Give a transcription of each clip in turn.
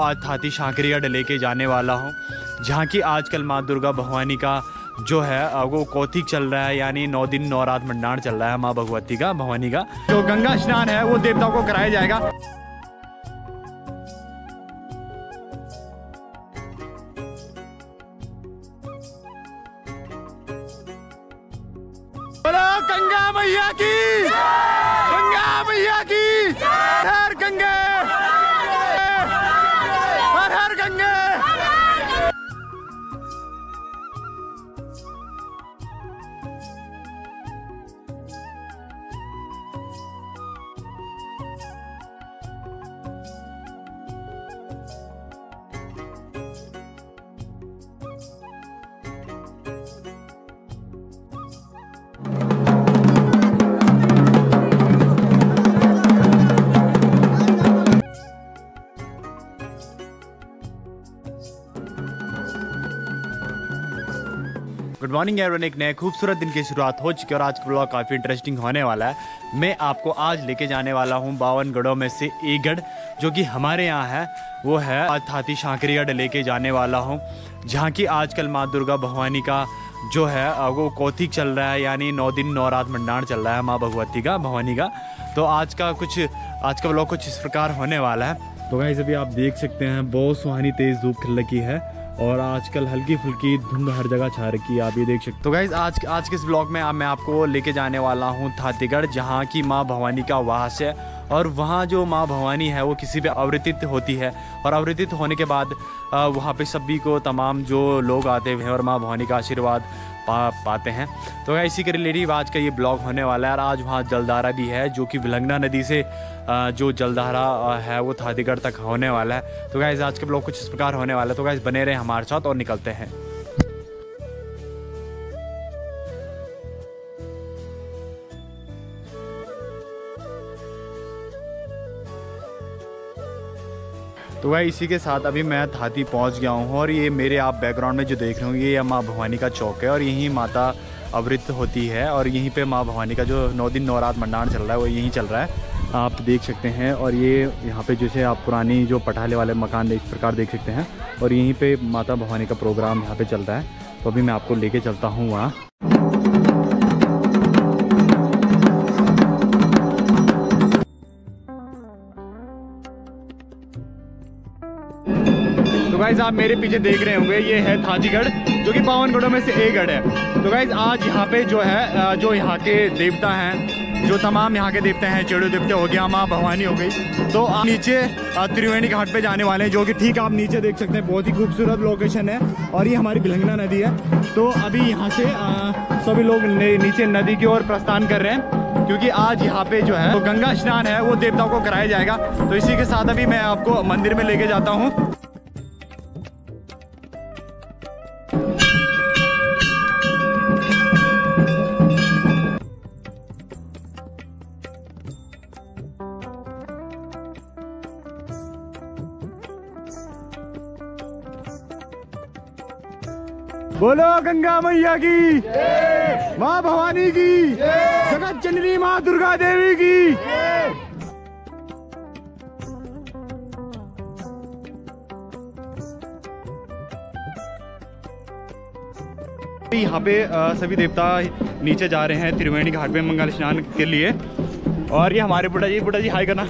आज थाती शांकरिया लेके जाने वाला हूँ, जहाँ की आजकल माँ दुर्गा भवानी का जो है वो कौतिक चल रहा है, यानी नौ दिन नौ रात मंडाण चल रहा है माँ भगवती का भवानी का। जो गंगा स्नान है, वो देवताओं को कराया जाएगा। गंगा मैया की! गुड मॉर्निंग एवरीवन एक नए खूबसूरत दिन की शुरुआत हो चुकी है और आज का ब्लॉग काफ़ी इंटरेस्टिंग होने वाला है। मैं आपको आज लेके जाने वाला हूँ बावन गढ़ों में से एक गढ़ जो कि हमारे यहाँ है। वो है आज थाती शांकरी गढ़ लेके जाने वाला हूँ, जहाँ की आजकल माँ दुर्गा भवानी का जो है, वो कौतिक चल रहा है, यानी नौ दिन नौ रात मंडाण चल रहा है माँ भगवती का, भवानी का। तो आज का कुछ, आज का ब्लॉग कुछ इस प्रकार होने वाला है। तो गाइस अभी आप देख सकते हैं, बहुत सुहानी तेज धूप खिल रखी है। और आजकल हल्की फुल्की धुंध हर जगह छा रखी है, आप ये देख सकते तो गाइज़ आज आज के इस ब्लॉग में मैं आपको लेके जाने वाला हूँ थातीगढ़, जहाँ की माँ भवानी का वास है। और वहाँ जो माँ भवानी है, वो किसी पे अवृतित होती है। और अवृतित होने के बाद वहाँ पे सभी को तमाम जो लोग आते हुए और माँ भवानी का आशीर्वाद पा पाते हैं। तो क्या इसी के रिलेटिव आज का ये ब्लॉग होने वाला है और आज वहाँ जलधारा भी है, जो कि विलंगना नदी से जो जलधारा है, वो थादीगढ़ तक होने वाला है। तो क्या आज के ब्लॉग कुछ इस प्रकार होने वाला है। तो क्या बने रहे हमारे साथ और निकलते हैं। तो वह इसी के साथ अभी मैं थाती पहुँच गया हूँ और ये मेरे आप बैकग्राउंड में जो देख रहे हो ये माँ भवानी का चौक है और यहीं माता अवृत होती है और यहीं पे माँ भवानी का जो नौ दिन नौ रात मंडाण चल रहा है, वो यहीं चल रहा है। आप देख सकते हैं और ये यहाँ पे जैसे आप पुरानी जो पटाले वाले मकान इस प्रकार देख सकते हैं और यहीं पे माता भवानी का प्रोग्राम यहाँ पे चल रहा है। तो अभी मैं आपको लेके चलता हूँ वहाँ। आप मेरे पीछे देख रहे होंगे, ये है थाजीगढ़, जो कि पावन गढ़ों में से एक गढ़ है। तो गाइज़ आज यहाँ पे जो है जो यहाँ के देवता हैं, जो तमाम यहाँ के देवता हैं, चेड़ू देवते हो गया, माँ भवानी हो गई। तो आप नीचे त्रिवेणी घाट पे जाने वाले हैं, जो कि ठीक आप नीचे देख सकते हैं, बहुत ही खूबसूरत लोकेशन है, और ये हमारी भिलंगना नदी है। तो अभी यहाँ से सभी लोग नीचे नदी की ओर प्रस्थान कर रहे हैं, क्योंकि आज यहाँ पे जो है तो गंगा स्नान है, वो देवताओं को कराया जाएगा। तो इसी के साथ अभी मैं आपको मंदिर में लेके जाता हूँ। बोलो गंगा मैया की। माँ भवानी की। जगत जननी माँ दुर्गा देवी की। यहाँ पे सभी देवता नीचे जा रहे हैं त्रिवेणी घाट पे मंगल स्नान के लिए। और ये हमारे बुढ़ा जी बुढ़ा जी हाय। करना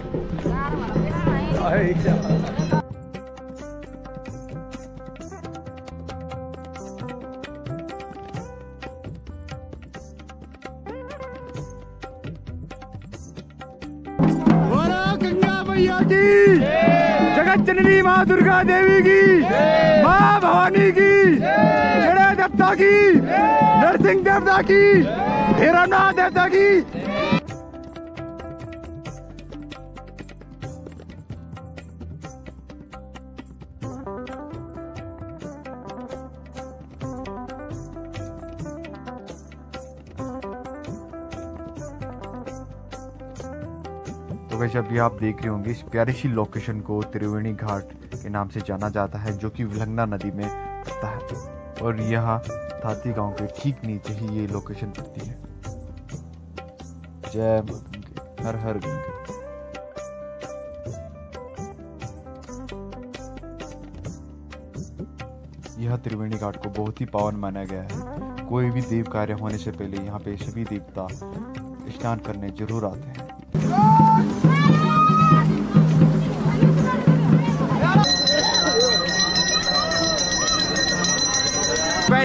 जननी माँ दुर्गा देवी की माँ भवानी की जड़े देवता की नरसिंह देवता की हिरणा देवता की तो वैसे अभी आप देख रहे होंगे इस प्यारी सी लोकेशन को त्रिवेणी घाट के नाम से जाना जाता है, जो कि विलंगना नदी में पड़ता है। और यहाँ थाती गाँव के ठीक नीचे ही ये लोकेशन पड़ती है। जय गंगे हर हर गंगे। यह त्रिवेणी घाट को बहुत ही पावन माना गया है। कोई भी देव कार्य होने से पहले यहाँ पे सभी देवता स्नान करने ज़रूर आते हैं।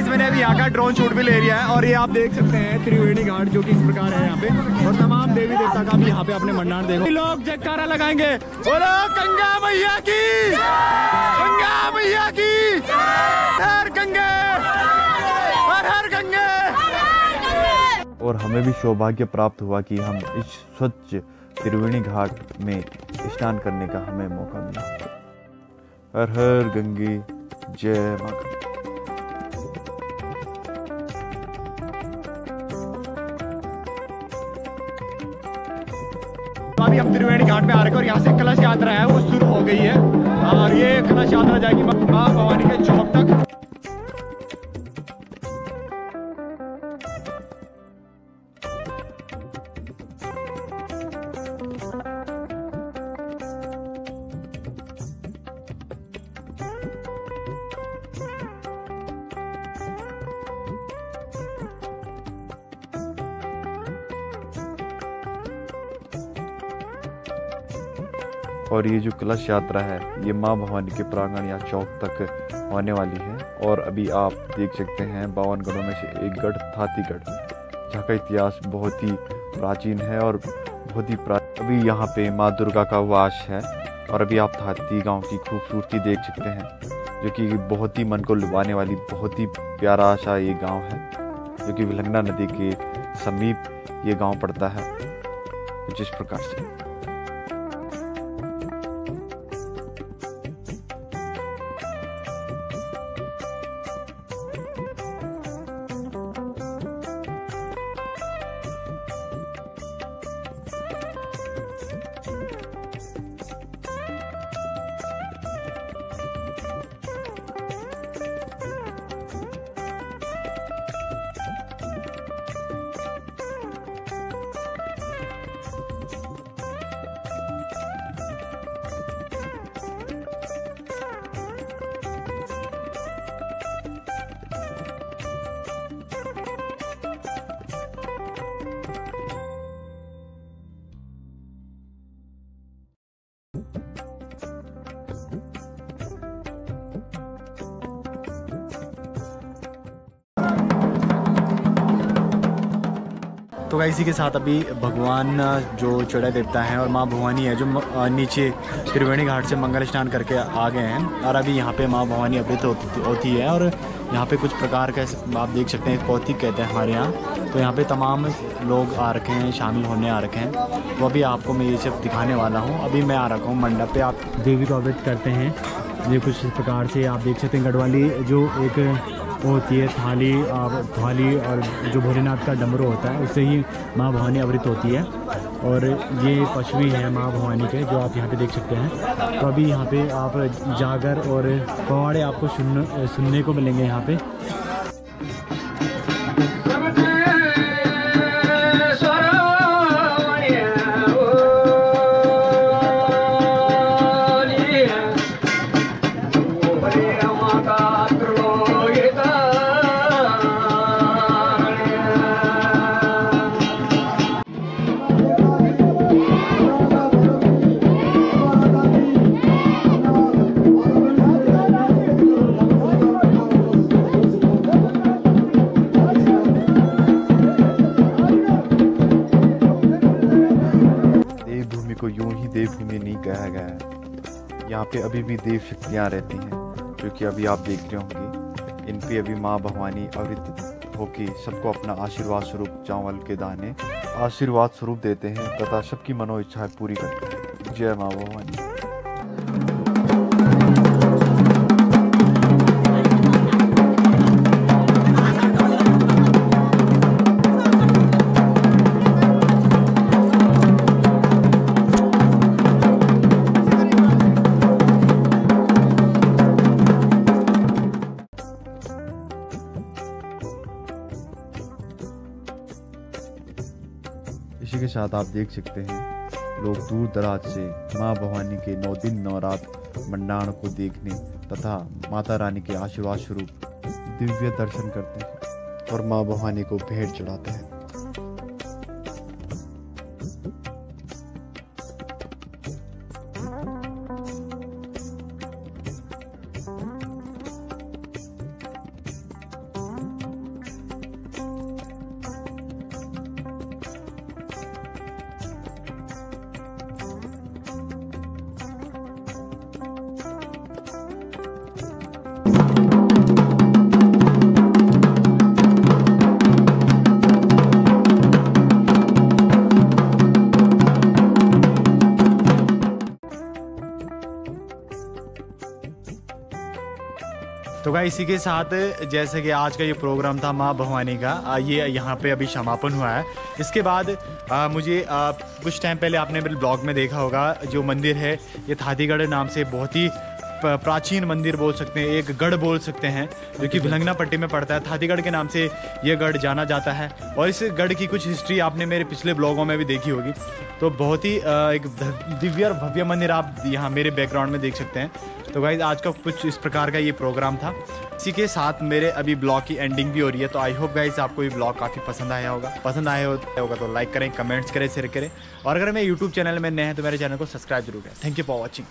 मैंने अभी यहाँ का ड्रोन शूट भी ले लिया है और ये आप देख सकते हैं त्रिवेणी घाट जो कि इस प्रकार है यहाँ पे। और तमाम देवी देवता का भी यहाँ पे अपने मंडार देखो। लोग जयकारा लगाएँगे। बोलो, गंगा मैया की! गंगा मैया की! हर गंगे! हर हर गंगे! और हमें भी सौभाग्य प्राप्त हुआ कि हम इस स्वच्छ त्रिवेणी घाट में स्नान करने का हमें मौका मिला। हर हर गंगे, जय माँ गंगे तो अभी हम त्रिवेणी घाट में आ रहे हैं और यहाँ से कलश यात्रा है, वो शुरू हो गई है। और ये कलश यात्रा जाएगी माँ भवानी के चौक तक। और ये जो कलश यात्रा है, ये माँ भवानी के प्रांगण या चौक तक होने वाली है। और अभी आप देख सकते हैं, बावन गढ़ों में से एक गढ़ थातीगढ़ जहाँ का इतिहास बहुत ही प्राचीन है और बहुत ही प्रा अभी यहाँ पे माँ दुर्गा का वास है और अभी आप थाती गाँव की खूबसूरती देख सकते हैं, जो कि बहुत ही मन को लुभाने वाली, बहुत ही प्यारा सा ये गाँव है, जो कि विलंगना नदी के समीप ये गाँव पड़ता है इस प्रकार से। तो इसी के साथ अभी भगवान जो चढ़ा देवता हैं और माँ भवानी है, जो नीचे त्रिवेणी घाट से मंगल स्नान करके आ गए हैं और अभी यहाँ पे माँ भवानी अवृत होती होती है और यहाँ पे कुछ प्रकार का आप देख सकते हैं, कौतिक कहते हैं हमारे यहाँ। तो यहाँ पे तमाम लोग आ रखे हैं, शामिल होने आ रखे हैं। तो अभी आपको मैं ये सब दिखाने वाला हूँ। अभी मैं आ रखा हूँ मंडप पे, आप देवी को अवृत करते हैं। ये कुछ इस प्रकार से आप देख सकते हैं गढ़वाली जो एक होती है थाली थाली और जो भोलेनाथ का डमरू होता है, उससे ही माँ भवानी आवृत होती है। और ये पशु है माँ भवानी के, जो आप यहाँ पे देख सकते हैं। तो अभी यहाँ पे आप जागर और पवाड़े आपको सुन सुनने को मिलेंगे यहाँ पे। यहाँ पे अभी भी देव शक्तियाँ रहती हैं जो कि अभी आप देख रहे होंगे, इन पे अभी माँ भवानी अवित होके सबको अपना आशीर्वाद स्वरूप चावल के दाने, आशीर्वाद स्वरूप देते हैं, तथा सबकी मनोइच्छाएँ पूरी करते हैं। जय माँ भवानी। साथ आप देख सकते हैं। लोग दूर दराज से माँ भवानी के नौ दिन नौ रात मंडाण को देखने तथा माता रानी के आशीर्वाद स्वरूप दिव्य दर्शन करते हैं और माँ भवानी को भेंट चढ़ाते हैं। इसी के साथ जैसे कि आज का ये प्रोग्राम था माँ भवानी का ये यहाँ पे अभी समापन हुआ है। इसके बाद आ, मुझे आ, कुछ टाइम पहले आपने मेरे ब्लॉग में देखा होगा जो मंदिर है ये थातीगढ़ नाम से बहुत ही प्राचीन मंदिर बोल सकते हैं एक गढ़ बोल सकते हैं जो कि भिलंगना पट्टी में पड़ता है। थातीगढ़ के नाम से ये गढ़ जाना जाता है। और इस गढ़ की कुछ हिस्ट्री आपने मेरे पिछले ब्लॉगों में भी देखी होगी। तो बहुत ही एक दिव्य और भव्य मंदिर आप यहाँ मेरे बैकग्राउंड में देख सकते हैं। तो गाइज़ आज का कुछ इस प्रकार का ये प्रोग्राम था। इसी के साथ मेरे अभी ब्लॉग की एंडिंग भी हो रही है तो आई होप गाइज़ आपको ये ब्लॉग काफ़ी पसंद आया होगा। पसंद आया होगा तो लाइक करें कमेंट्स करें शेयर करें। और अगर मैं यूट्यूब चैनल में नए हैं तो मेरे चैनल को सब्सक्राइब ज़रूर करें। Thank you for watching